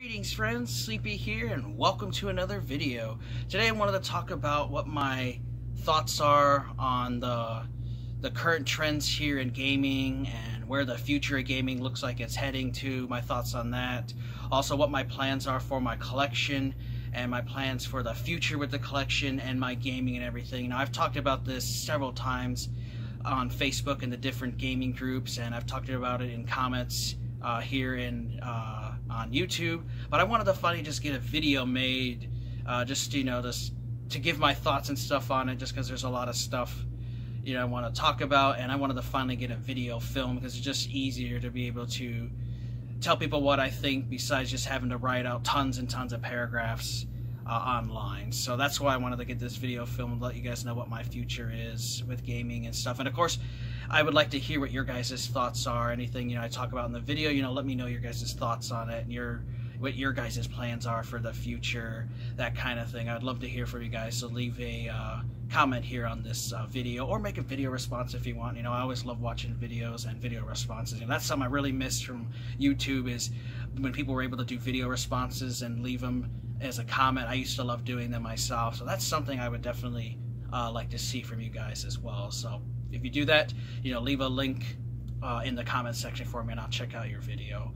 Greetings friends, Sleepy here and welcome to another video. Today I wanted to talk about what my thoughts are on the the current trends here in gaming and where the future of gaming looks like it's heading to, my thoughts on that. Also what my plans are for my collection and my plans for the future with the collection and my gaming and everything. Now I've talked about this several times on Facebook and the different gaming groups and I've talked about it in comments uh, here in uh, on YouTube. But I wanted to finally just get a video made, uh, just you know, just to give my thoughts and stuff on it, just because there's a lot of stuff you know I want to talk about, and I wanted to finally get a video film because it's just easier to be able to tell people what I think besides just having to write out tons and tons of paragraphs uh, online. So that's why I wanted to get this video film and let you guys know what my future is with gaming and stuff. And of course, I would like to hear what your guys' thoughts are. Anything you know I talk about in the video, you know, let me know your guys' thoughts on it and your what your guys' plans are for the future, that kind of thing. I'd love to hear from you guys. So leave a uh, comment here on this uh, video or make a video response if you want. You know, I always love watching videos and video responses. And that's something I really miss from YouTube is when people were able to do video responses and leave them as a comment. I used to love doing them myself. So that's something I would definitely uh, like to see from you guys as well. So if you do that, you know, leave a link uh, in the comment section for me and I'll check out your video.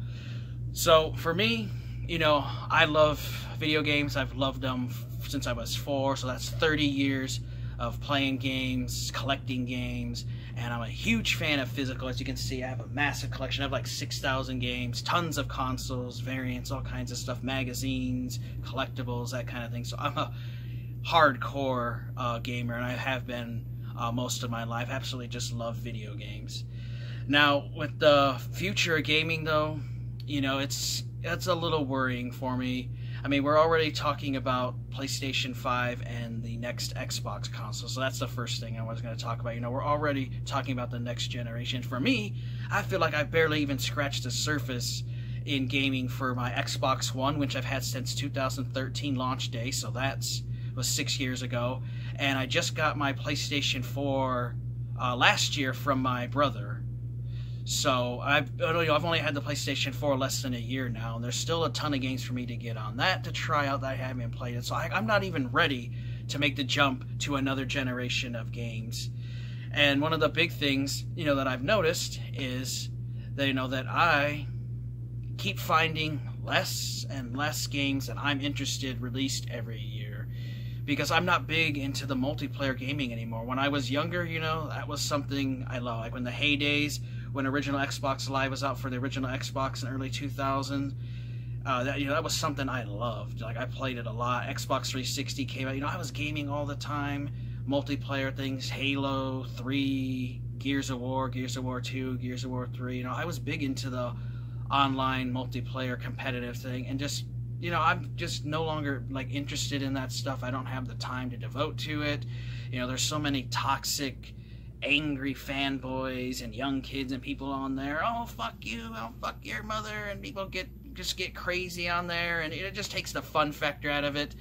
So for me, you know, I love video games. I've loved them since I was four, so that's 30 years of playing games, collecting games, and I'm a huge fan of physical. As you can see, I have a massive collection. I have like 6,000 games, tons of consoles, variants, all kinds of stuff, magazines, collectibles, that kind of thing. So I'm a hardcore uh, gamer, and I have been uh, most of my life. Absolutely just love video games. Now, with the future of gaming, though, you know, it's it's a little worrying for me. I mean, we're already talking about PlayStation 5 and the next Xbox console, so that's the first thing I was going to talk about. You know, we're already talking about the next generation. For me, I feel like I barely even scratched the surface in gaming for my Xbox One, which I've had since 2013 launch day, so that's was six years ago, and I just got my PlayStation 4 uh, last year from my brother. So I've you know, I've only had the PlayStation 4 less than a year now, and there's still a ton of games for me to get on that to try out that I haven't played it. So I, I'm not even ready to make the jump to another generation of games. And one of the big things you know that I've noticed is that you know that I keep finding less and less games that I'm interested released every year because I'm not big into the multiplayer gaming anymore. When I was younger, you know, that was something I love. Like when the heydays, when original Xbox Live was out for the original Xbox in early 2000s, uh, that you know that was something I loved. Like I played it a lot. Xbox 360 came out. You know, I was gaming all the time. Multiplayer things, Halo 3, Gears of War, Gears of War 2, Gears of War 3. You know, I was big into the online multiplayer competitive thing and just you know, I'm just no longer like interested in that stuff. I don't have the time to devote to it. You know, there's so many toxic, angry fanboys and young kids and people on there. Oh, fuck you! Oh, fuck your mother! And people get just get crazy on there, and it just takes the fun factor out of it.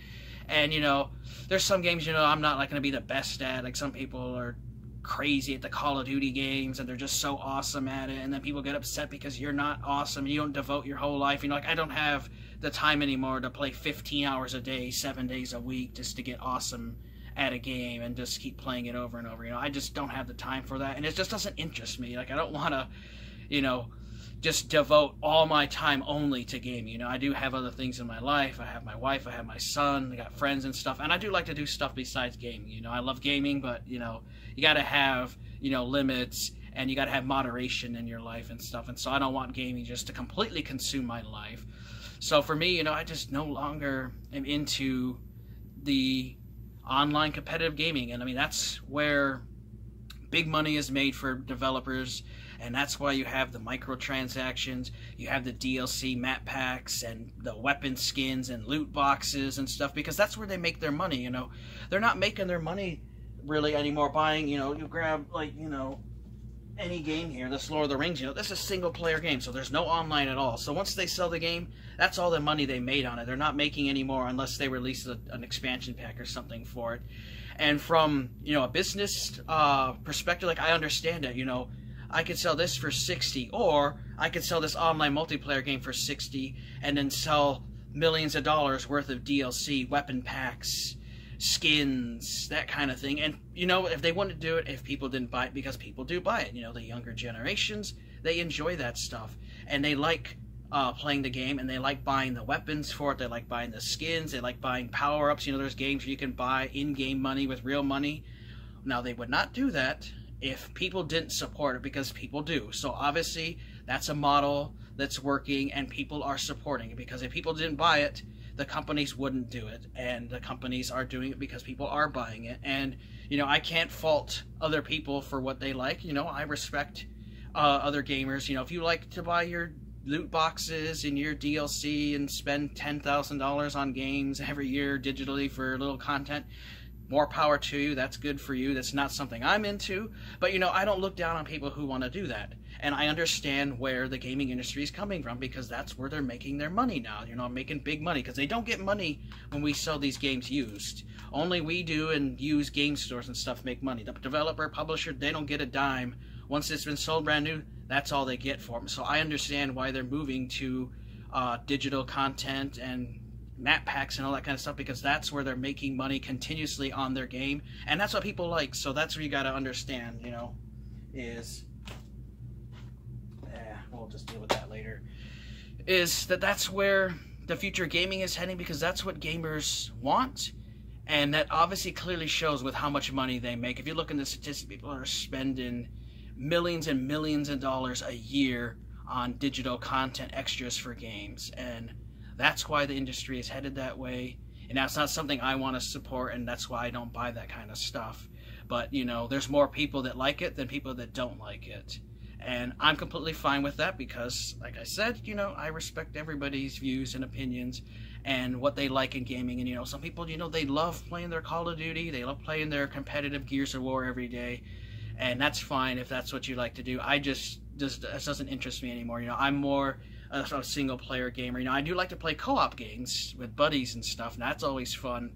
And you know, there's some games you know I'm not like going to be the best at. Like some people are crazy at the Call of Duty games and they're just so awesome at it and then people get upset because you're not awesome and you don't devote your whole life you know like I don't have the time anymore to play 15 hours a day 7 days a week just to get awesome at a game and just keep playing it over and over. You know I just don't have the time for that and it just doesn't interest me. Like I don't want to you know just devote all my time only to gaming. You know, I do have other things in my life. I have my wife, I have my son, I got friends and stuff, and I do like to do stuff besides gaming. You know, I love gaming, but you know, you got to have you know limits and you got to have moderation in your life and stuff. And so I don't want gaming just to completely consume my life. So for me, you know, I just no longer am into the online competitive gaming, and I mean that's where big money is made for developers and that's why you have the microtransactions, you have the DLC map packs and the weapon skins and loot boxes and stuff because that's where they make their money, you know. They're not making their money really anymore buying, you know, you grab like, you know, any game here, this Lord of the Rings, you know, this is a single player game, so there's no online at all. So once they sell the game, that's all the money they made on it. They're not making any more unless they release a, an expansion pack or something for it. And from, you know, a business uh, perspective, like I understand it, you know, I could sell this for 60 or I could sell this online multiplayer game for 60 and then sell millions of dollars worth of DLC, weapon packs, skins, that kind of thing. And you know, if they wanted to do it, if people didn't buy it, because people do buy it, you know, the younger generations, they enjoy that stuff and they like uh, playing the game and they like buying the weapons for it. They like buying the skins. They like buying power ups. You know, there's games where you can buy in game money with real money. Now, they would not do that if people didn't support it because people do. So, obviously, that's a model that's working and people are supporting it because if people didn't buy it, the companies wouldn't do it. And the companies are doing it because people are buying it. And, you know, I can't fault other people for what they like. You know, I respect uh, other gamers. You know, if you like to buy your loot boxes and your DLC and spend $10,000 on games every year digitally for little content, more power to you. That's good for you. That's not something I'm into. But, you know, I don't look down on people who want to do that. And I understand where the gaming industry is coming from because that's where they're making their money now. You know, making big money because they don't get money when we sell these games used. Only we do and use game stores and stuff make money. The developer, publisher, they don't get a dime. Once it's been sold brand new, that's all they get for them. So I understand why they're moving to uh, digital content and map packs and all that kind of stuff because that's where they're making money continuously on their game. And that's what people like so that's where you got to understand you know is yeah we'll just deal with that later is that that's where the future gaming is heading because that's what gamers want. And that obviously clearly shows with how much money they make. If you look in the statistics people are spending millions and millions of dollars a year on digital content extras for games. And that's why the industry is headed that way. And that's not something I want to support, and that's why I don't buy that kind of stuff. But, you know, there's more people that like it than people that don't like it. And I'm completely fine with that because, like I said, you know, I respect everybody's views and opinions and what they like in gaming. And, you know, some people, you know, they love playing their Call of Duty, they love playing their competitive Gears of War every day. And that's fine if that's what you like to do. I just, just, this doesn't interest me anymore. You know, I'm more a, a single player gamer. You know, I do like to play co op games with buddies and stuff, and that's always fun.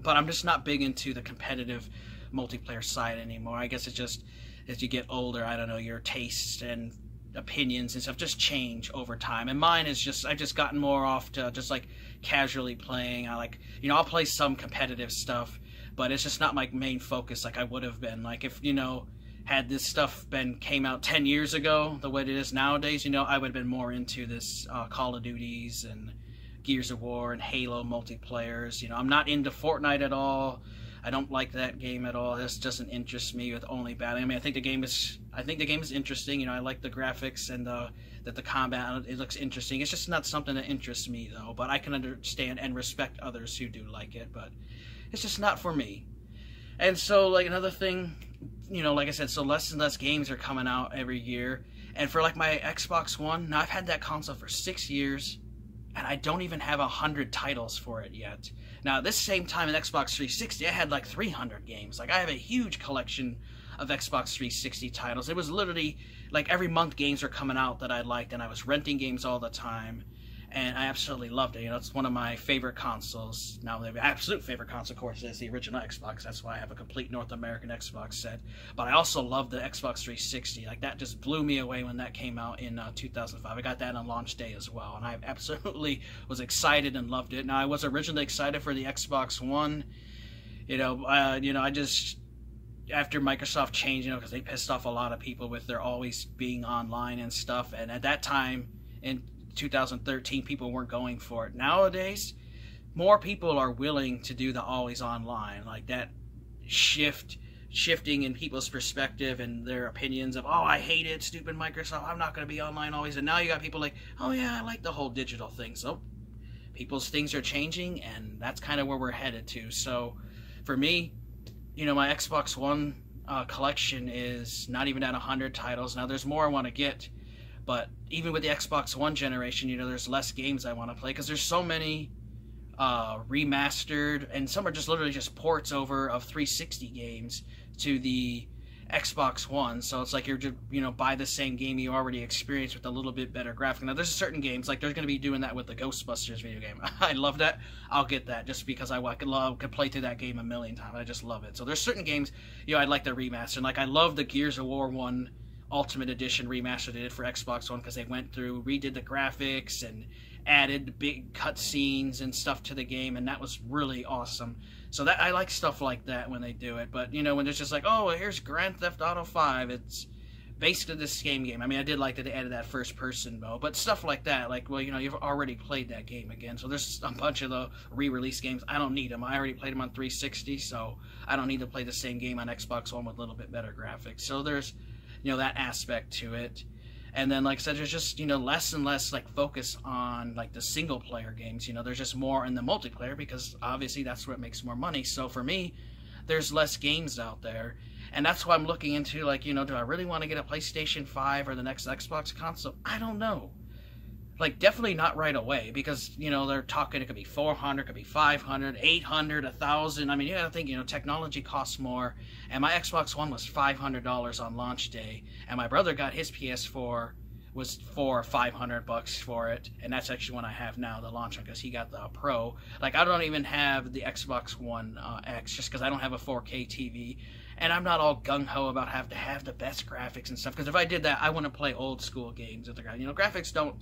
But I'm just not big into the competitive multiplayer side anymore. I guess it's just as you get older, I don't know, your tastes and opinions and stuff just change over time. And mine is just I've just gotten more off to just like casually playing. I like you know, I'll play some competitive stuff, but it's just not my main focus like I would have been. Like if you know had this stuff been came out 10 years ago the way it is nowadays you know i would have been more into this uh, call of duties and gears of war and halo multiplayers you know. I'm not into fortnite at all. I don't like that game at all. This doesn't interest me with only battle. I mean i think the game is i think the game is interesting you know. I like the graphics and the that the combat it looks interesting. It's just not something that interests me though but i can understand and respect others who do like it but it's just not for me. And so like another thing you know, like I said, so less and less games are coming out every year. And for like my Xbox One, now I've had that console for six years, and I don't even have a hundred titles for it yet. Now, this same time in Xbox 360, I had like 300 games. Like I have a huge collection of Xbox 360 titles. It was literally like every month games were coming out that I liked, and I was renting games all the time and I absolutely loved it. You know, it's one of my favorite consoles. Now, the absolute favorite console, of course, is the original Xbox. That's why I have a complete North American Xbox set. But I also love the Xbox 360. Like that just blew me away when that came out in uh, 2005. I got that on launch day as well, and I absolutely was excited and loved it. Now, I was originally excited for the Xbox One. You know, uh, you know, I just after Microsoft changed, you know, because they pissed off a lot of people with their always being online and stuff. And at that time, in 2013 people weren't going for it. Nowadays, more people are willing to do the always online, like that shift shifting in people's perspective and their opinions of, oh, I hate it, stupid Microsoft, I'm not going to be online always. And now you got people like, oh, yeah, I like the whole digital thing. So people's things are changing, and that's kind of where we're headed to. So for me, you know, my Xbox One uh, collection is not even at 100 titles. Now, there's more I want to get but even with the Xbox One generation, you know, there's less games I want to play because there's so many uh, remastered, and some are just literally just ports over of 360 games to the Xbox One. So it's like you're just, you know, buy the same game you already experienced with a little bit better graphic. Now, there's certain games, like they're going to be doing that with the Ghostbusters video game. I love that. I'll get that just because I, I could, love, could play through that game a million times. I just love it. So there's certain games, you know, I'd like to remaster. And like, I love the Gears of War one Ultimate Edition remaster they did for Xbox One because they went through, redid the graphics and added big cutscenes and stuff to the game, and that was really awesome. So that I like stuff like that when they do it. But you know, when it's just like, oh, here's Grand Theft Auto Five, it's basically the same game. I mean, I did like that they added that first person mode, but stuff like that, like, well, you know, you've already played that game again. So there's a bunch of the re-release games. I don't need them. I already played them on 360, so I don't need to play the same game on Xbox One with a little bit better graphics. So there's, you know, that aspect to it. And then, like I said, there's just, you know, less and less, like, focus on, like, the single-player games. You know, there's just more in the multiplayer because, obviously, that's what makes more money. So for me, there's less games out there. And that's why I'm looking into, like, you know, do I really want to get a PlayStation 5 or the next Xbox console? I don't know. Like, definitely not right away because, you know, they're talking it could be 400, it could be 500, 800, 1,000. I mean, you gotta think, you know, technology costs more. And my Xbox One was $500 on launch day. And my brother got his PS4 was four or five hundred bucks for it, and that's actually one I have now, the launch one, because he got the Pro. Like I don't even have the Xbox One uh, X just because I don't have a 4K TV and I'm not all gung ho about have to have the best graphics and stuff. Because if I did that, I want to play old school games with the You know, graphics don't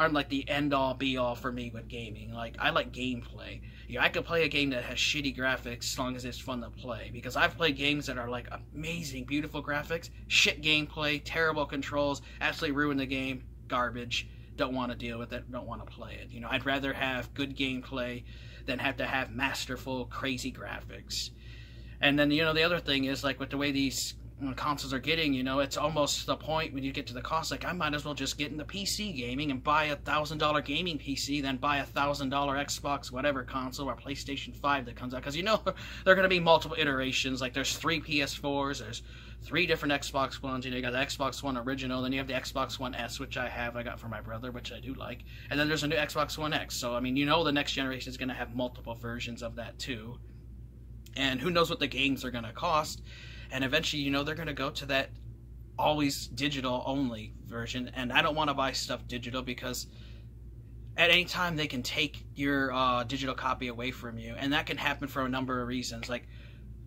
aren't like the end all be all for me with gaming. Like I like gameplay. Yeah, I could play a game that has shitty graphics as long as it's fun to play. Because I've played games that are like amazing, beautiful graphics, shit gameplay, terrible controls, absolutely ruin the game, garbage. Don't want to deal with it. Don't want to play it. You know, I'd rather have good gameplay than have to have masterful, crazy graphics. And then you know the other thing is like with the way these Uh, consoles are getting, you know, it's almost the point when you get to the cost. Like I might as well just get into PC gaming and buy a thousand dollar gaming PC than buy a thousand dollar Xbox whatever console or PlayStation Five that comes out because you know there are going to be multiple iterations. Like there's three PS4s, there's three different Xbox Ones. You know, you got the Xbox One original, then you have the Xbox One S, which I have, I got for my brother, which I do like, and then there's a new Xbox One X. So I mean, you know, the next generation is going to have multiple versions of that too and who knows what the games are going to cost and eventually you know they're going to go to that always digital only version. And i don't want to buy stuff digital because at any time they can take your uh, digital copy away from you. And that can happen for a number of reasons. Like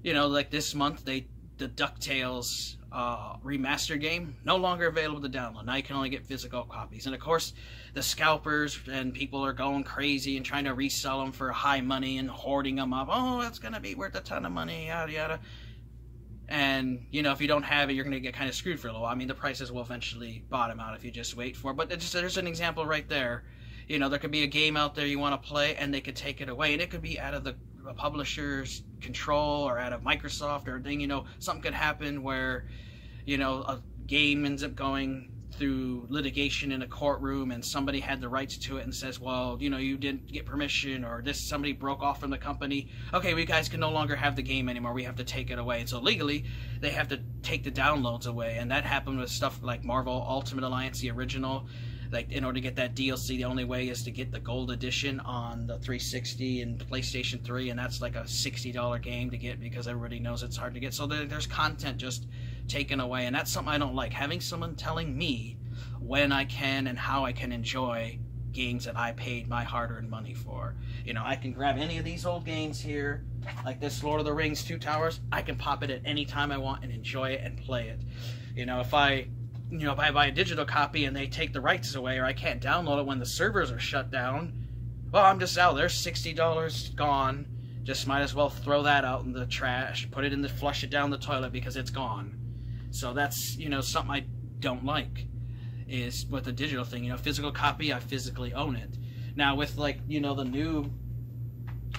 you know like this month they the ducktales uh, remastered game no longer available to download. Now you can only get physical copies. And of course the scalpers and people are going crazy and trying to resell them for high money and hoarding them up. Oh, it's going to be worth a ton of money, yada, yada. And, you know, if you don't have it, you're going to get kind of screwed for a little while. I mean, the prices will eventually bottom out if you just wait for it. But just, there's an example right there. You know, there could be a game out there you want to play and they could take it away. And it could be out of the publisher's control or out of Microsoft or thing. You know, something could happen where, you know, a game ends up going through litigation in a courtroom and somebody had the rights to it and says, well, you know, you didn't get permission or this somebody broke off from the company. Okay, we guys can no longer have the game anymore. We have to take it away. And so legally, they have to take the downloads away. And that happened with stuff like Marvel Ultimate Alliance, the original. Like in order to get that DLC, the only way is to get the gold edition on the 360 and PlayStation 3, and that's like a $60 game to get because everybody knows it's hard to get. So there's content just taken away, and that's something I don't like. Having someone telling me when I can and how I can enjoy games that I paid my hard-earned money for. You know, I can grab any of these old games here, like this Lord of the Rings Two Towers. I can pop it at any time I want and enjoy it and play it. You know, if I, you know, if I buy a digital copy and they take the rights away, or I can't download it when the servers are shut down, well, I'm just out there, sixty dollars gone. Just might as well throw that out in the trash, put it in the flush it down the toilet because it's gone. So that's, you know, something I don't like is with the digital thing. You know, physical copy, I physically own it. Now with like, you know, the new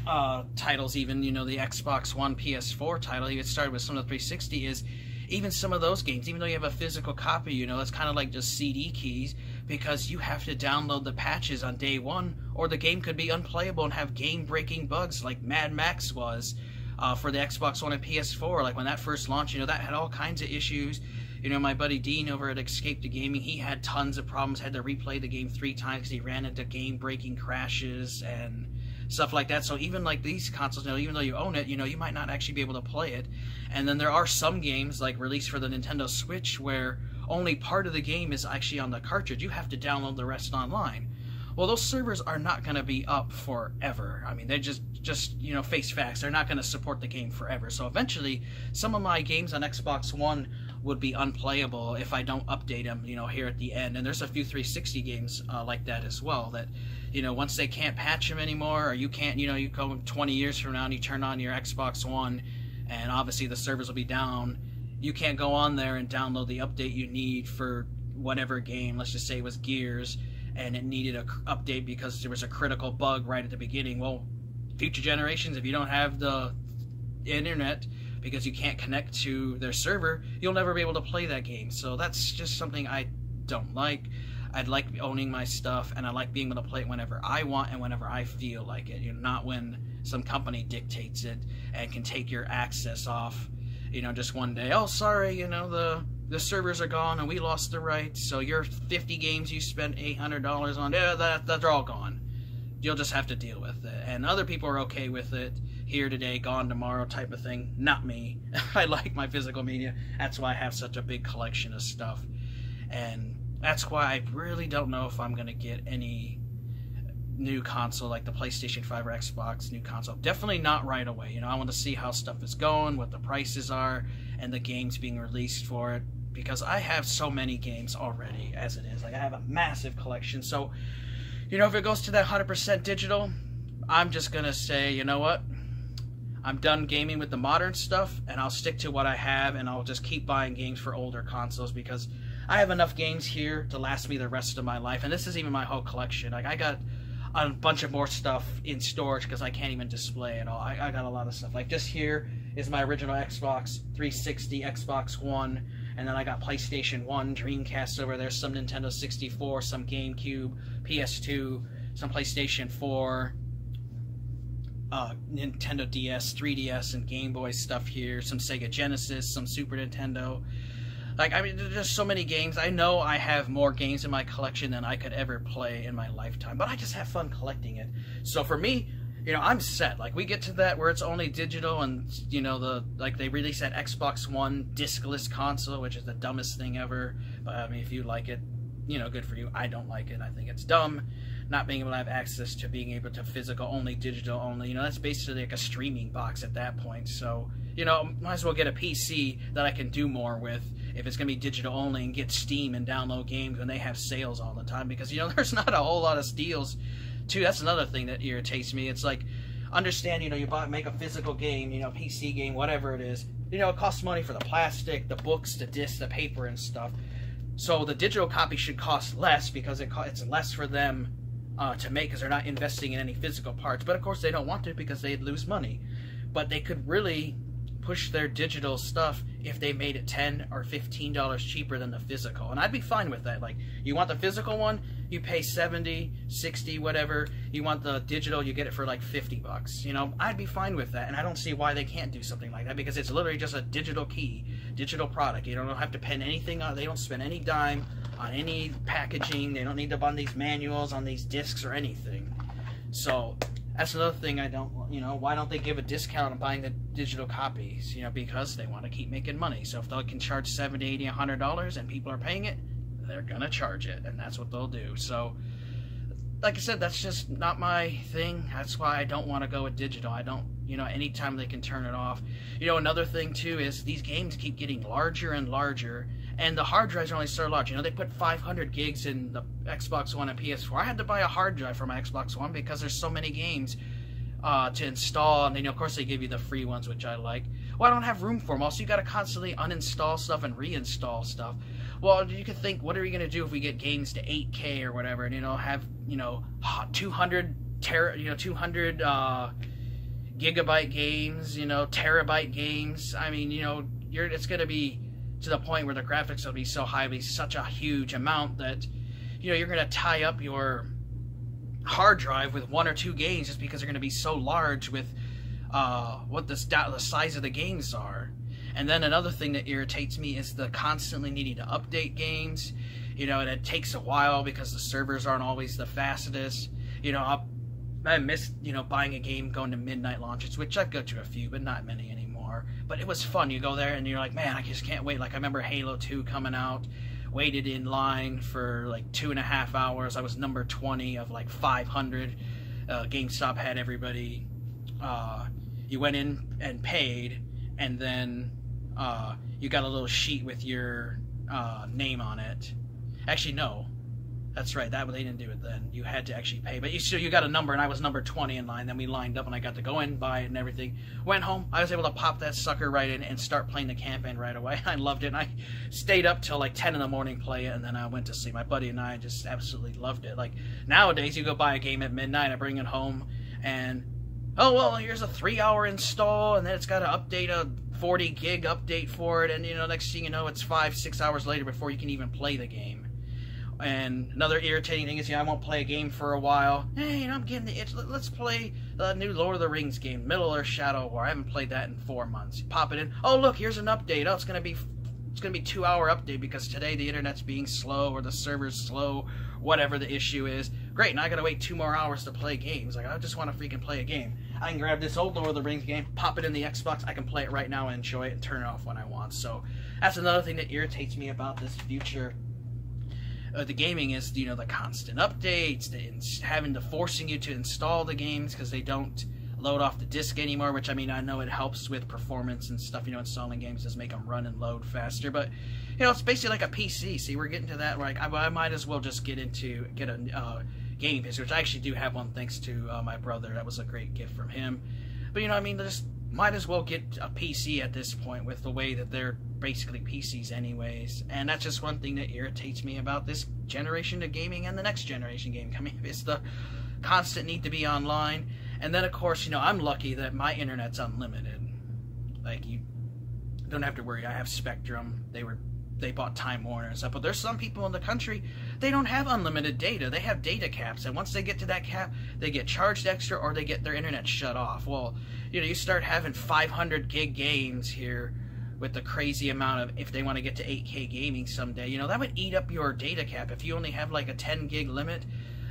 uh, titles, even, you know, the Xbox One PS4 title, even started with some of the 360 is even some of those games, even though you have a physical copy, you know, it's kind of like just CD keys because you have to download the patches on day one or the game could be unplayable and have game breaking bugs like Mad Max was uh, for the Xbox One and PS4. Like when that first launched, you know, that had all kinds of issues. You know, my buddy Dean over at Escape to Gaming, he had tons of problems, had to replay the game three times because he ran into game-breaking crashes and stuff like that. So even like these consoles, you know, even though you own it, you know, you might not actually be able to play it. And then there are some games like released for the Nintendo Switch where only part of the game is actually on the cartridge. You have to download the rest online. Well, those servers are not going to be up forever. I mean, they just, just you know, face facts. They're not going to support the game forever. So eventually, some of my games on Xbox One would be unplayable if I don't update them, you know, here at the end. And there's a few 360 games uh, like that as well that, you know, once they can't patch them anymore, or you can't, you know, you go 20 years from now and you turn on your Xbox One, and obviously the servers will be down. You can't go on there and download the update you need for whatever game. Let's just say it was Gears, and it needed a update because there was a critical bug right at the beginning. Well, future generations, if you don't have the internet because you can't connect to their server, you'll never be able to play that game. So that's just something I don't like. I'd like owning my stuff, and I like being able to play it whenever I want and whenever I feel like it. You know, not when some company dictates it and can take your access off. You know, just one day. Oh, sorry. You know the the servers are gone and we lost the rights. So your 50 games you spent $800 on, yeah, that, they're all gone. You'll just have to deal with it. And other people are okay with it here today, gone tomorrow type of thing. Not me. I like my physical media. That's why I have such a big collection of stuff. And that's why I really don't know if I'm going to get any new console like the PlayStation 5 or Xbox new console. Definitely not right away. You know, I want to see how stuff is going, what the prices are, and the games being released for it because I have so many games already as it is. Like I have a massive collection. So, you know, if it goes to that 100% digital, I'm just going to say, you know what? I'm done gaming with the modern stuff, and I'll stick to what I have, and I'll just keep buying games for older consoles because I have enough games here to last me the rest of my life. And this is even my whole collection. Like I got a bunch of more stuff in storage because I can't even display it all. I, I got a lot of stuff. Like just here is my original Xbox 360, Xbox One, and then I got PlayStation 1, Dreamcast over there, some Nintendo 64, some GameCube, PS2, some PlayStation 4, uh, Nintendo DS, 3DS, and Game Boy stuff here, some Sega Genesis, some Super Nintendo. Like, I mean, there's just so many games. I know I have more games in my collection than I could ever play in my lifetime, but I just have fun collecting it. So for me, you know, I'm set. Like, we get to that where it's only digital and, you know, the, like, they release that Xbox One discless console, which is the dumbest thing ever. But, I mean, if you like it, you know, good for you. I don't like it. I think it's dumb not being able to have access to being able to physical only, digital only. You know, that's basically like a streaming box at that point. So, you know, might as well get a PC that I can do more with if it's going to be digital only and get Steam and download games when they have sales all the time because, you know, there's not a whole lot of steals. Too, that's another thing that irritates me. It's like, understand, you know, you buy, make a physical game, you know, PC game, whatever it is. You know, it costs money for the plastic, the books, the disc, the paper, and stuff. So the digital copy should cost less because it it's less for them uh, to make because they're not investing in any physical parts. But of course, they don't want to because they'd lose money. But they could really push their digital stuff if they made it 10 or 15 dollars cheaper than the physical. And i'd be fine with that. Like you want the physical one you pay 70 60 whatever. You want the digital you get it for like 50 bucks you know? I'd be fine with that. And i don't see why they can't do something like that because it's literally just a digital key digital product. You don't have to pen anything on they don't spend any dime on any packaging. They don't need to buy these manuals on these discs or anything. So that's another thing I don't, you know, why don't they give a discount on buying the digital copies? You know, because they want to keep making money. So if they can charge 70 80 $100 and people are paying it, they're going to charge it. And that's what they'll do. So, like I said, that's just not my thing. That's why I don't want to go with digital. I don't, you know, anytime they can turn it off. You know, another thing too is these games keep getting larger and larger and the hard drives are only so large. You know, they put 500 gigs in the Xbox One and PS4. I had to buy a hard drive for my Xbox One because there's so many games uh, to install, and then of course they give you the free ones, which I like. Well, I don't have room for them. Also, you got to constantly uninstall stuff and reinstall stuff. Well, you could think, what are we gonna do if we get games to 8K or whatever, and you know, have you know 200 ter you know 200 uh, gigabyte games, you know, terabyte games. I mean, you know, you're it's gonna be to the point where the graphics will be so high, be such a huge amount that you know you're going to tie up your hard drive with one or two games just because they're going to be so large with uh, what the, the size of the games are. And then another thing that irritates me is the constantly needing to update games. You know, and it takes a while because the servers aren't always the fastest. You know, I'll, I miss you know buying a game going to midnight launches, which I go to a few, but not many anymore. But it was fun. You go there and you're like, man, I just can't wait. Like I remember Halo 2 coming out, waited in line for like two and a half hours. I was number 20 of like 500. Uh, GameStop had everybody. Uh, you went in and paid, and then uh, you got a little sheet with your uh, name on it. Actually, no, that's right. That they didn't do it then. You had to actually pay, but you so you got a number, and I was number twenty in line. Then we lined up, and I got to go in, buy it, and everything. Went home. I was able to pop that sucker right in and start playing the campaign right away. I loved it. And I stayed up till like ten in the morning, play it, and then I went to sleep. My buddy and I just absolutely loved it. Like nowadays, you go buy a game at midnight, I bring it home, and oh well, here's a three-hour install, and then it's got to update a 40 gig update for it, and you know, next thing you know, it's five, six hours later before you can even play the game. And another irritating thing is, you know, I won't play a game for a while. Hey, you know, I'm getting the itch. Let's play the new Lord of the Rings game, Middle Earth Shadow War. I haven't played that in four months. Pop it in. Oh, look, here's an update. Oh, it's gonna be it's gonna be two hour update because today the internet's being slow or the server's slow, whatever the issue is. Great, now I gotta wait two more hours to play games. Like I just want to freaking play a game. I can grab this old Lord of the Rings game, pop it in the Xbox. I can play it right now and enjoy it and turn it off when I want. So that's another thing that irritates me about this future uh, the gaming is you know the constant updates, the having to forcing you to install the games because they don't load off the disk anymore. Which I mean, I know it helps with performance and stuff. You know, installing games does make them run and load faster, but you know, it's basically like a PC. See, we're getting to that. Like, I, I might as well just get into get a uh, gaming PC, which I actually do have one thanks to uh, my brother. That was a great gift from him. But you know, I mean, just might as well get a PC at this point with the way that they're basically PCs anyways. And that's just one thing that irritates me about this generation of gaming and the next generation game coming. It's the constant need to be online. And then of course, you know, I'm lucky that my internet's unlimited. Like you don't have to worry. I have Spectrum. They were they bought Time Warner and stuff. But there's some people in the country they don't have unlimited data. They have data caps, and once they get to that cap, they get charged extra or they get their internet shut off. Well, you know, you start having 500 gig games here with the crazy amount of if they want to get to 8K gaming someday, you know, that would eat up your data cap. If you only have like a 10 gig limit,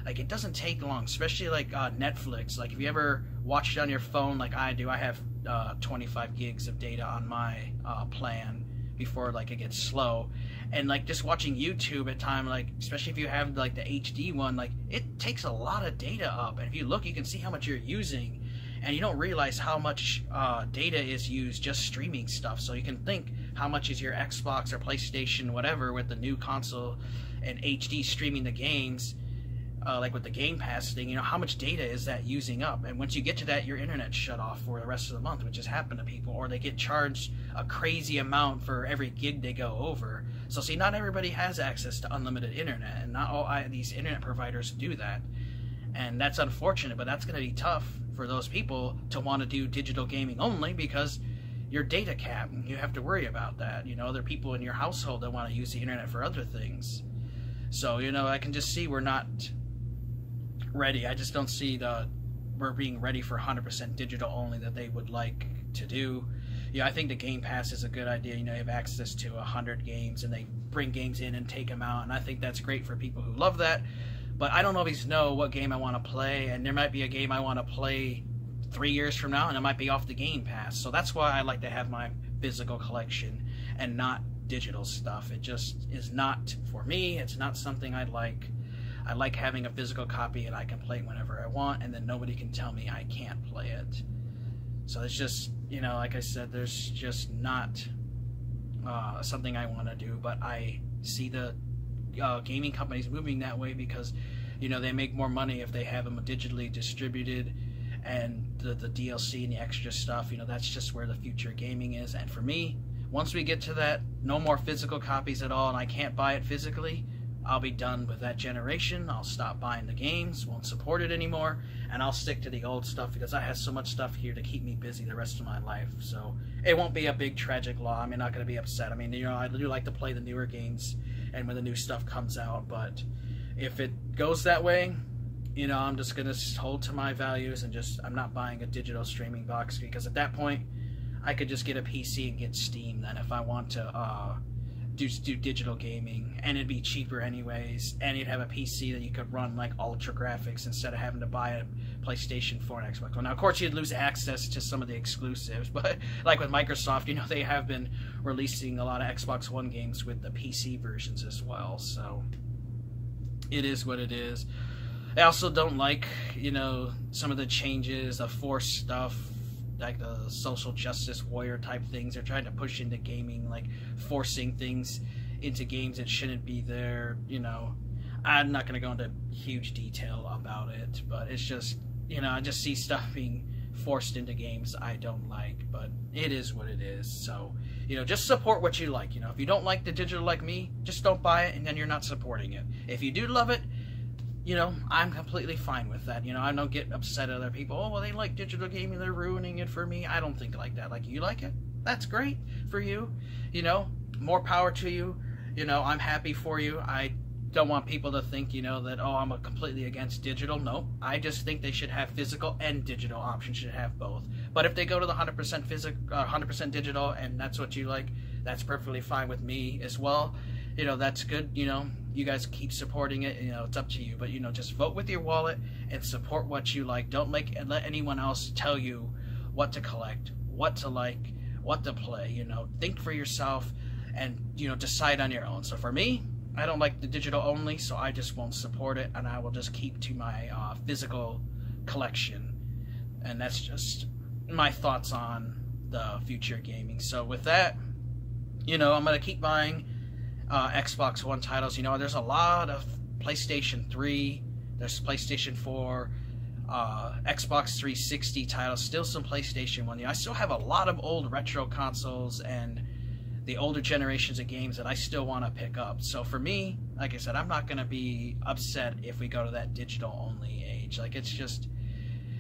like it doesn't take long, especially like uh, Netflix. Like if you ever watch it on your phone, like I do, I have uh, 25 gigs of data on my uh, plan before like it gets slow, and like just watching YouTube at time, like especially if you have like the HD one, like it takes a lot of data up, and if you look, you can see how much you're using. And you don't realize how much uh, data is used just streaming stuff. So you can think how much is your Xbox or PlayStation, whatever, with the new console and HD streaming the games, uh, like with the Game Pass thing. You know how much data is that using up? And once you get to that, your internet's shut off for the rest of the month, which has happened to people, or they get charged a crazy amount for every gig they go over. So see, not everybody has access to unlimited internet, and not all these internet providers do that. And that's unfortunate, but that's going to be tough for those people to want to do digital gaming only because your data cap, you have to worry about that. You know, other people in your household that want to use the internet for other things. So, you know, I can just see we're not ready. I just don't see the we're being ready for 100% digital only that they would like to do. Yeah, I think the Game Pass is a good idea. You know, you have access to 100 games and they bring games in and take them out, and I think that's great for people who love that. But I don't always know what game I want to play, and there might be a game I want to play three years from now, and it might be off the Game Pass. So that's why I like to have my physical collection and not digital stuff. It just is not for me. It's not something I like. I like having a physical copy and I can play it whenever I want, and then nobody can tell me I can't play it. So it's just, you know, like I said, there's just not uh, something I want to do, but I see the uh, gaming companies moving that way because you know they make more money if they have them digitally distributed and the, the DLC and the extra stuff you know that's just where the future gaming is and for me once we get to that no more physical copies at all and I can't buy it physically I'll be done with that generation. I'll stop buying the games, won't support it anymore, and I'll stick to the old stuff because I have so much stuff here to keep me busy the rest of my life. So it won't be a big tragic law. I mean, not going to be upset. I mean, you know, I do like to play the newer games and when the new stuff comes out. But if it goes that way, you know, I'm just gonna hold to my values and just I'm not buying a digital streaming box because at that point, I could just get a PC and get Steam. Then if I want to uh, do do digital gaming, and it'd be cheaper anyways, and you'd have a PC that you could run like ultra graphics instead of having to buy a PlayStation 4 and Xbox One. Now, of course, you'd lose access to some of the exclusives, but like with Microsoft, you know, they have been releasing a lot of Xbox One games with the PC versions as well. So it is what it is. I also don't like, you know, some of the changes, the forced stuff like the social justice warrior type things. They're trying to push into gaming, like forcing things into games that shouldn't be there. You know, I'm not going to go into huge detail about it, but it's just you know I just see stuff being forced into games I don't like, but it is what it is. So, you know, just support what you like. You know, if you don't like the digital like me, just don't buy it and then you're not supporting it. If you do love it, you know, I'm completely fine with that. You know, I don't get upset at other people. Oh, well, they like digital gaming, they're ruining it for me. I don't think like that. Like, you like it? That's great for you. You know, more power to you. You know, I'm happy for you. I don't want people to think, you know, that, oh, I'm completely against digital. No, I just think they should have physical and digital options, should have both. But if they go to the 100% physical, uh, 100% digital, and that's what you like, that's perfectly fine with me as well. You know, that's good. You know, you guys keep supporting it. You know, it's up to you. But, you know, just vote with your wallet and support what you like. Don't make, and let anyone else tell you what to collect, what to like, what to play. You know, think for yourself and, you know, decide on your own. So for me, I don't like the digital only, so I just won't support it, and I will just keep to my uh, physical collection. And that's just my thoughts on the future gaming. So with that, you know, I'm gonna keep buying uh, Xbox One titles. You know, there's a lot of PlayStation 3, there's PlayStation 4, uh, Xbox 360 titles, still some PlayStation 1. You know, I still have a lot of old retro consoles and the older generations of games that I still want to pick up. So for me, like I said, I'm not going to be upset if we go to that digital only age. Like it's just,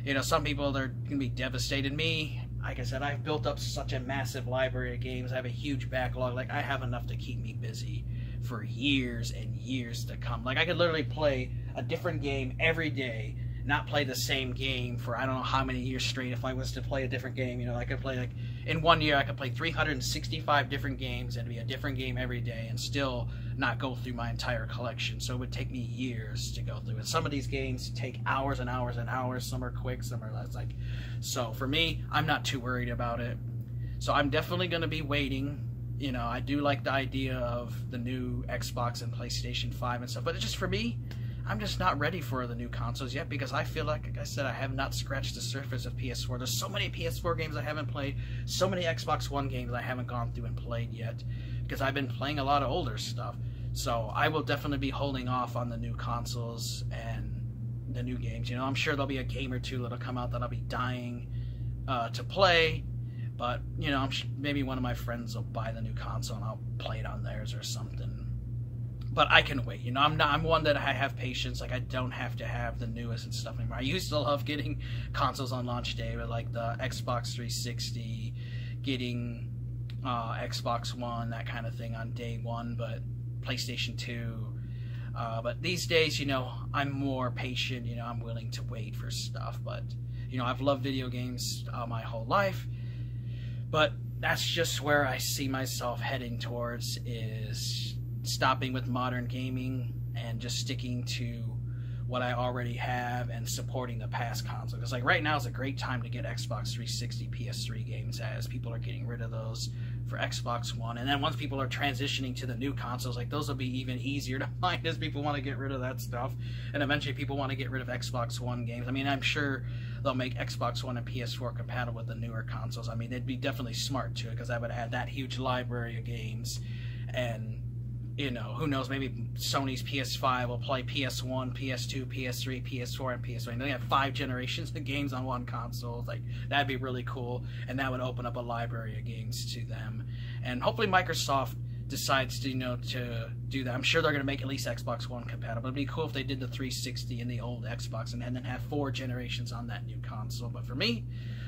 you know, some people they're going to be devastated. Me, like I said, I've built up such a massive library of games. I have a huge backlog. Like I have enough to keep me busy for years and years to come. Like I could literally play a different game every day not play the same game for I don't know how many years straight. If I was to play a different game, you know, I could play like in one year I could play 365 different games and be a different game every day and still not go through my entire collection. So it would take me years to go through. And some of these games take hours and hours and hours. Some are quick, some are less. Like, so for me, I'm not too worried about it. So I'm definitely going to be waiting. You know, I do like the idea of the new Xbox and PlayStation 5 and stuff, but it's just for me, I'm just not ready for the new consoles yet because I feel like, like I said, I have not scratched the surface of PS4. There's so many PS4 games I haven't played, so many Xbox One games I haven't gone through and played yet because I've been playing a lot of older stuff. So I will definitely be holding off on the new consoles and the new games. You know, I'm sure there'll be a game or two that'll come out that I'll be dying uh, to play. But you know, maybe one of my friends will buy the new console and I'll play it on theirs or something but I can wait. You know, I'm not. I'm one that I have patience. Like I don't have to have the newest and stuff anymore. I used to love getting consoles on launch day, but like the Xbox 360, getting uh, Xbox One, that kind of thing on day one. But PlayStation 2. Uh, but these days, you know, I'm more patient. You know, I'm willing to wait for stuff. But you know, I've loved video games uh, my whole life. But that's just where I see myself heading towards is stopping with modern gaming and just sticking to what I already have and supporting the past console. Because like right now is a great time to get Xbox 360, PS3 games as people are getting rid of those for Xbox One. And then once people are transitioning to the new consoles, like those will be even easier to find as people want to get rid of that stuff. And eventually people want to get rid of Xbox One games. I mean, I'm sure they'll make Xbox One and PS4 compatible with the newer consoles. I mean, they'd be definitely smart to it because I would have that huge library of games and you know, who knows? Maybe Sony's PS5 will play PS1, PS2, PS3, PS4, and PS5. They have five generations of games on one console. Like that'd be really cool, and that would open up a library of games to them. And hopefully, Microsoft decides to you know to do that. I'm sure they're going to make at least Xbox One compatible. It'd be cool if they did the 360 and the old Xbox, and, and then have four generations on that new console. But for me,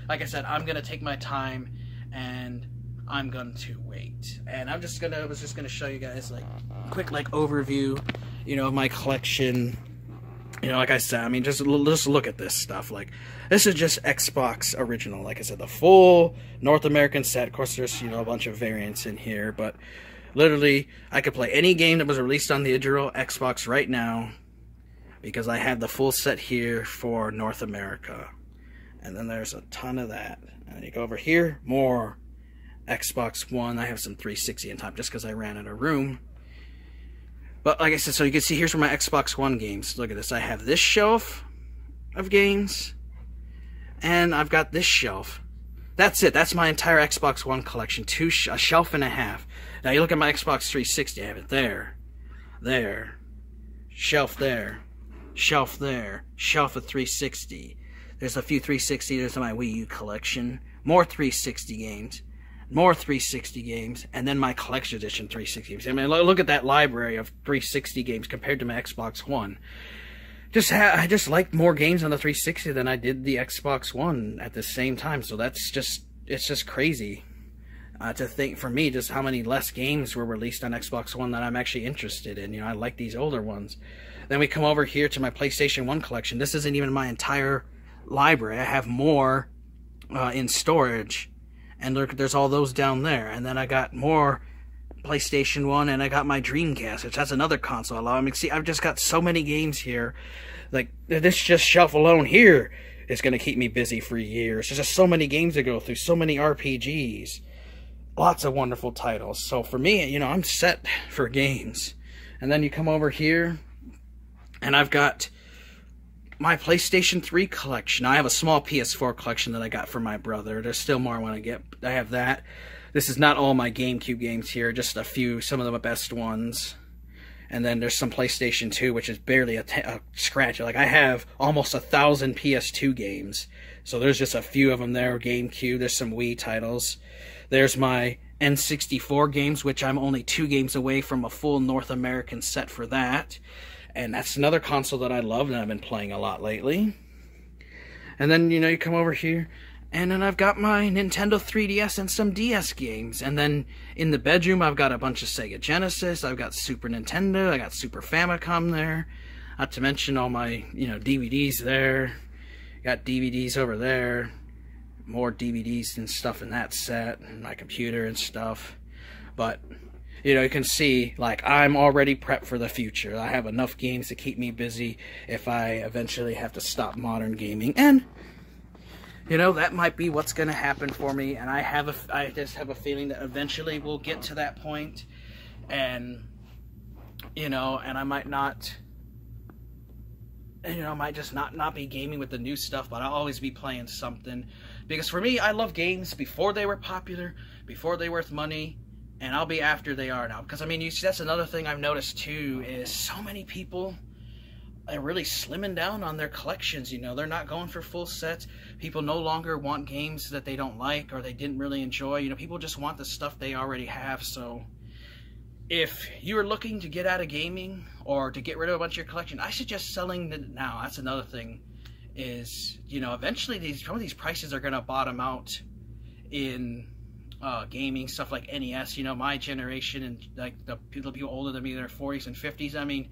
like I said, I'm going to take my time and I'm going to wait. And I'm just gonna I was just gonna show you guys like quick like overview, you know, of my collection. You know, like I said, I mean, just just look at this stuff. Like, this is just Xbox original. Like I said, the full North American set. Of course, there's you know a bunch of variants in here, but literally, I could play any game that was released on the original Xbox right now because I have the full set here for North America. And then there's a ton of that. And you go over here, more Xbox One. I have some 360 on top just because I ran out of room. But like I said, so you can see here's where my Xbox One games. Look at this. I have this shelf of games. And I've got this shelf That's it. That's my entire Xbox One collection. Two sh a shelf and a half. Now you look at my Xbox 360. I have it there, there, shelf there, shelf there, shelf of 360. There's a few 360. There's my Wii U collection. More 360 games. More 360 games. And then my collection edition 360 games. I mean, look at that library of 360 games compared to my Xbox One. Just I just liked more games on the 360 than I did the Xbox One at the same time. So that's just, it's just crazy. Uh, to think for me just how many less games were released on Xbox One that I'm actually interested in. You know, I like these older ones. Then we come over here to my PlayStation 1 collection. This isn't even my entire library. I have more uh, in storage, and look, there's all those down there. And then I got more PlayStation 1, and I got my Dreamcast, which that's another console. I love mean, see, I've just got so many games here. Like, this just shelf alone here is going to keep me busy for years. There's just so many games to go through, so many RPGs. Lots of wonderful titles. So for me, you know, I'm set for games. And then you come over here, and I've got my PlayStation 3 collection. I have a small PS4 collection that I got for my brother. There's still more I want to get. I have that. This is not all my GameCube games here, just a few, some of the best ones. And then there's some PlayStation 2, which is barely a, a scratch. Like, I have almost a thousand PS2 games. So there's just a few of them there. GameCube, there's some Wii titles. There's my N64 games, which I'm only two games away from a full North American set for that. And that's another console that I love and I've been playing a lot lately. And then, you know, you come over here, and then I've got my Nintendo 3DS and some DS games. And then in the bedroom, I've got a bunch of Sega Genesis, I've got Super Nintendo, I got Super Famicom there. Not to mention all my, you know, DVDs there. Got DVDs over there. More DVDs and stuff in that set, and my computer and stuff. But you know, you can see, like, I'm already prepped for the future. I have enough games to keep me busy if I eventually have to stop modern gaming. And, you know, that might be what's going to happen for me. And I have a, I just have a feeling that eventually we'll get to that point And, you know, and I might not, you know, I might just not, not be gaming with the new stuff, but I'll always be playing something. Because for me, I love games before they were popular, before they were worth money, and I'll be after they are now. Because I mean, you see, that's another thing I've noticed too is so many people are really slimming down on their collections. You know, they're not going for full sets. People no longer want games that they don't like or they didn't really enjoy. You know, people just want the stuff they already have. So, if you're looking to get out of gaming or to get rid of a bunch of your collection, I suggest selling it now. That's another thing. Is you know, eventually these some of these prices are going to bottom out in uh, gaming stuff like NES. You know, my generation and like the people, older than me, their 40s and 50s. I mean,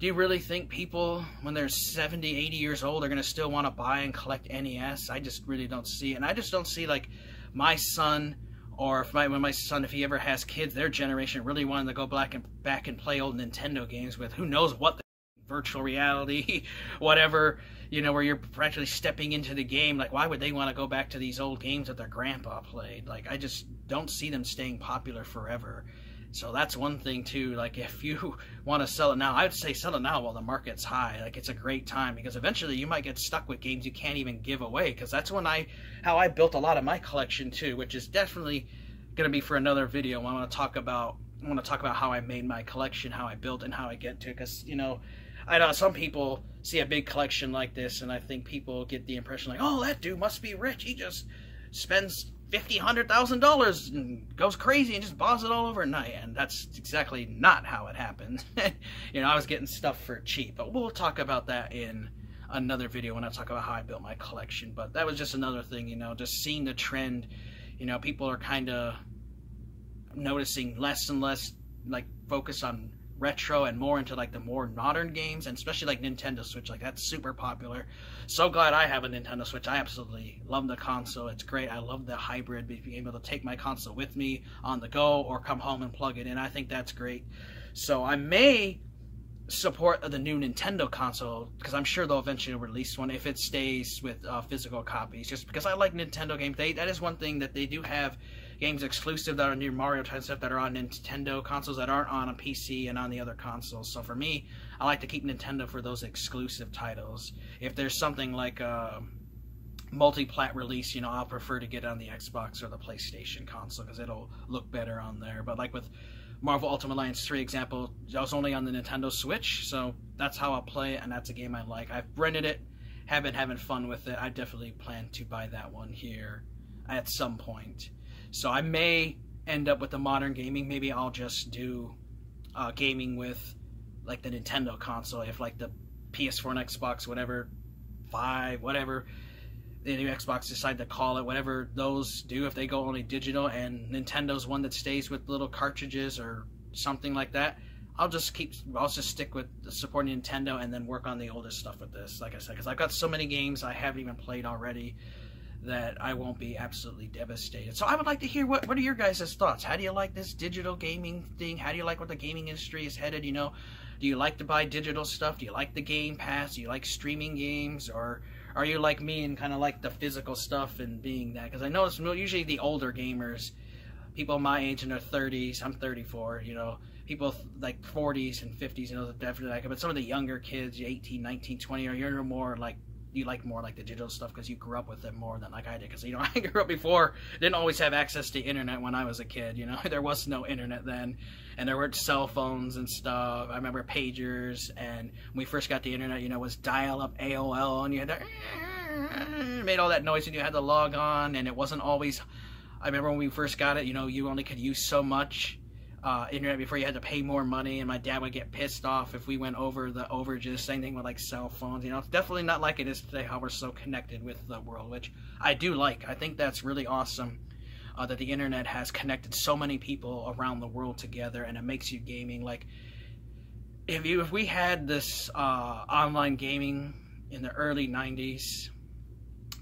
do you really think people when they're 70, 80 years old are going to still want to buy and collect NES? I just really don't see and I just don't see like my son or if my when my son if he ever has kids, their generation really wanting to go back and back and play old Nintendo games with who knows what virtual reality, whatever you know, where you're practically stepping into the game. Like, why would they want to go back to these old games that their grandpa played? Like, I just don't see them staying popular forever. So that's one thing too. Like, if you want to sell it now, I would say sell it now while the market's high. Like, it's a great time because eventually you might get stuck with games you can't even give away. Because that's when I, how I built a lot of my collection too, which is definitely going to be for another video. I want to talk about. I want to talk about how I made my collection, how I built, and how I get to it. Because you know, I know some people see a big collection like this, and I think people get the impression like, oh, that dude must be rich. He just spends fifty, hundred thousand dollars and goes crazy and just buys it all overnight. And that's exactly not how it happened. you know, I was getting stuff for cheap, but we'll talk about that in another video when I talk about how I built my collection. But that was just another thing, you know, just seeing the trend. You know, people are kind of noticing less and less like focus on retro and more into like the more modern games and especially like Nintendo Switch like that's super popular. So glad I have a Nintendo Switch. I absolutely love the console. It's great. I love the hybrid being able to take my console with me on the go or come home and plug it in. I think that's great. So I may support the new Nintendo console because I'm sure they'll eventually release one if it stays with uh, physical copies just because I like Nintendo games. They that is one thing that they do have games exclusive that are new Mario type stuff that are on Nintendo consoles that aren't on a PC and on the other consoles. So for me, I like to keep Nintendo for those exclusive titles. If there's something like a multi-plat release, you know, I'll prefer to get on the Xbox or the PlayStation console because it'll look better on there. But like with Marvel Ultimate Alliance 3 example, I was only on the Nintendo Switch, so that's how I'll play it, and that's a game I like. I've rented it, have been having fun with it. I definitely plan to buy that one here at some point. So I may end up with the modern gaming. Maybe I'll just do uh, gaming with like the Nintendo console, if like the PS4 and Xbox, whatever, five, whatever the new Xbox decide to call it, whatever those do, if they go only digital and Nintendo's one that stays with little cartridges or something like that, I'll just keep, I'll just stick with the supporting Nintendo and then work on the oldest stuff with this, like I said, because I've got so many games I haven't even played already that I won't be absolutely devastated. So I would like to hear what what are your guys' thoughts? How do you like this digital gaming thing? How do you like what the gaming industry is headed? You know, do you like to buy digital stuff? Do you like the Game Pass? Do you like streaming games? Or are you like me and kind of like the physical stuff and being that? Because I know it's usually the older gamers, people my age in their 30s, I'm 34, you know, people like 40s and 50s, you know, definitely like it. But some of the younger kids, 18, 19, 20, or you're more like you like more like the digital stuff because you grew up with it more than like I did. Because you know I grew up before, didn't always have access to internet when I was a kid. You know there was no internet then, and there weren't cell phones and stuff. I remember pagers, and when we first got the internet, you know, was dial-up AOL, and you had to made all that noise, and you had to log on, and it wasn't always. I remember when we first got it, you know, you only could use so much uh, internet before you had to pay more money, and my dad would get pissed off if we went over the overages. Same thing with like cell phones. You know, it's definitely not like it is today. How we're so connected with the world, which I do like. I think that's really awesome. Uh, that the internet has connected so many people around the world together, and it makes you gaming like. If you if we had this uh, online gaming in the early '90s,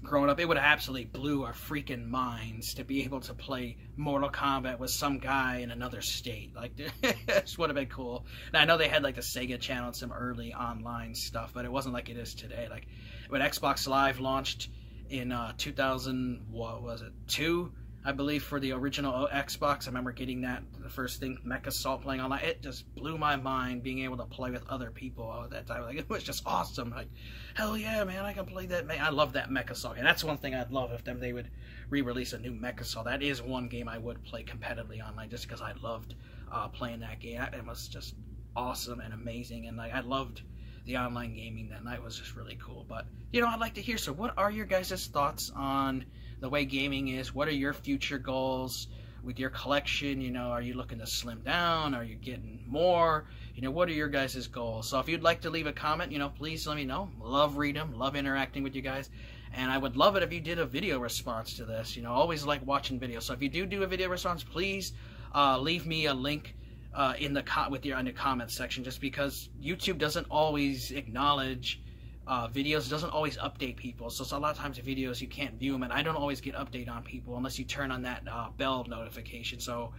growing up, it would have absolutely blew our freaking minds to be able to play Mortal Kombat with some guy in another state. Like, this would have been cool. Now, I know they had like the Sega channel and some early online stuff, but it wasn't like it is today. Like, when Xbox Live launched in uh, 2000, what was it, two? I believe for the original Xbox. I remember getting that the first thing, MechAssault playing online. It just blew my mind being able to play with other people at that time. Like it was just awesome. Like, hell yeah, man, I can play that. Man, I love that MechAssault, and that's one thing I'd love if them they would re-release a new MechAssault. That is one game I would play competitively online just because I loved uh, playing that game. It was just awesome and amazing, and like I loved the online gaming that night was just really cool. But you know, I'd like to hear. So, what are your guys' thoughts on? The way gaming is. What are your future goals with your collection? You know, are you looking to slim down? Are you getting more? You know, what are your guys' goals? So if you'd like to leave a comment, you know, please let me know. Love reading them. Love interacting with you guys. And I would love it if you did a video response to this. You know, always like watching videos. So if you do do a video response, please uh, leave me a link uh, in the with your in the comments section, just because YouTube doesn't always acknowledge uh, videos doesn't always update people. So, so, a lot of times the videos you can't view them, and I don't always get update on people unless you turn on that uh, bell notification. So,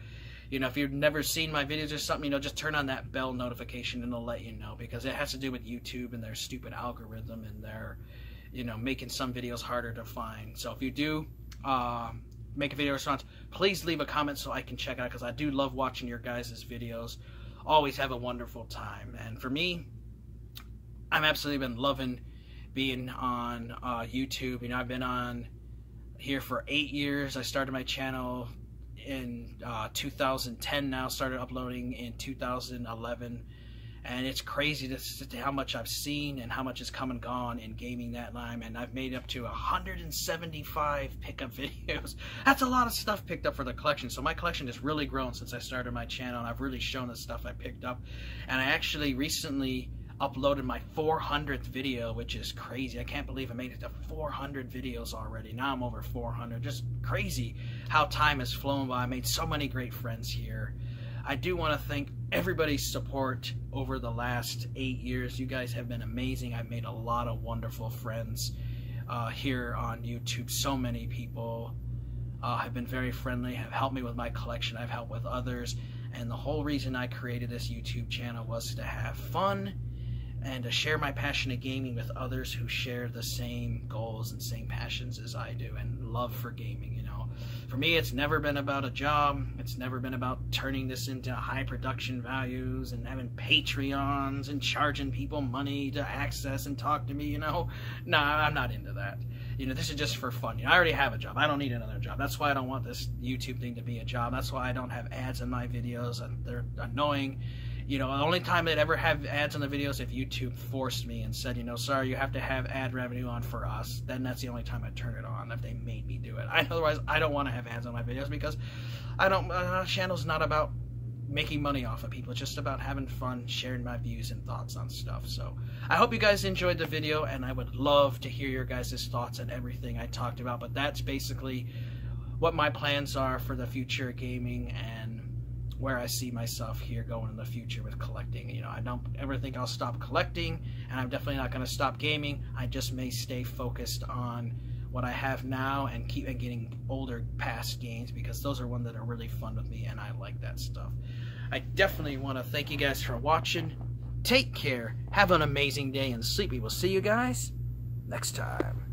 you know, if you've never seen my videos or something, you know, just turn on that bell notification and it'll let you know because it has to do with YouTube and their stupid algorithm and their, you know, making some videos harder to find. So if you do uh, make a video response, please leave a comment so I can check it out because I do love watching your guys' videos. Always have a wonderful time. And for me, I've absolutely been loving being on uh, YouTube. You know, I've been on here for eight years. I started my channel in uh, 2010 now, started uploading in 2011. And it's crazy to, how much I've seen and how much has come and gone in gaming that time. And I've made up to 175 pickup videos. That's a lot of stuff picked up for the collection. So my collection has really grown since I started my channel. And I've really shown the stuff I picked up. And I actually recently uploaded my 400th video, which is crazy. I can't believe I made it to 400 videos already. Now I'm over 400. Just crazy how time has flown by. I made so many great friends here. I do want to thank everybody's support over the last eight years. You guys have been amazing. I've made a lot of wonderful friends uh, here on YouTube. So many people uh, have been very friendly, have helped me with my collection. I've helped with others. And the whole reason I created this YouTube channel was to have fun and to share my passion of gaming with others who share the same goals and same passions as I do and love for gaming, you know. For me, it's never been about a job. It's never been about turning this into high production values and having Patreons and charging people money to access and talk to me, you know. No, I'm not into that. you know, this is just for fun. You know, I already have a job. I don't need another job. That's why I don't want this YouTube thing to be a job. That's why I don't have ads in my videos. They're annoying. You know, the only time I'd ever have ads on the videos if YouTube forced me and said, you know, sorry, you have to have ad revenue on for us. Then that's the only time I'd turn it on if they made me do it. I, otherwise, I don't want to have ads on my videos because I don't. Uh, channel's not about making money off of people. It's just about having fun, sharing my views and thoughts on stuff. So I hope you guys enjoyed the video, and I would love to hear your guys' thoughts on everything I talked about. But that's basically what my plans are for the future gaming and where I see myself here going in the future with collecting. You know, I don't ever think I'll stop collecting, and I'm definitely not going to stop gaming. I just may stay focused on what I have now and keep getting older past games because those are ones that are really fun with me, and I like that stuff. I definitely want to thank you guys for watching. Take care, have an amazing day, and sleep. We will see you guys next time.